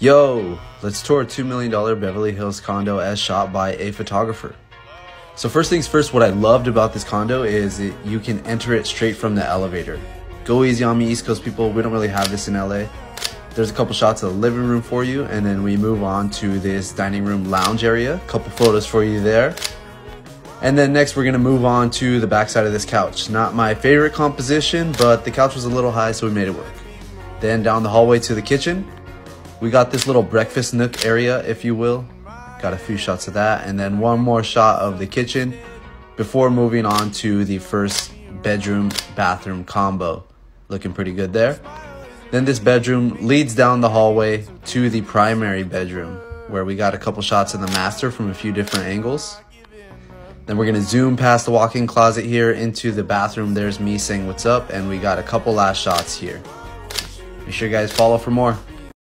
Yo, let's tour a $2 million Beverly Hills condo as shot by a photographer. So first things first, what I loved about this condo is you can enter it straight from the elevator. Go easy on me East Coast people, we don't really have this in LA. There's a couple shots of the living room for you and then we move on to this dining room lounge area. Couple photos for you there. And then next we're gonna move on to the backside of this couch. Not my favorite composition, but the couch was a little high so we made it work. Then down the hallway to the kitchen. We got this little breakfast nook area, if you will. Got a few shots of that, and then one more shot of the kitchen before moving on to the first bedroom bathroom combo. Looking pretty good there. Then this bedroom leads down the hallway to the primary bedroom where we got a couple shots of the master from a few different angles. Then we're gonna zoom past the walk-in closet here into the bathroom. There's me saying what's up and we got a couple last shots here. Make sure you guys follow for more.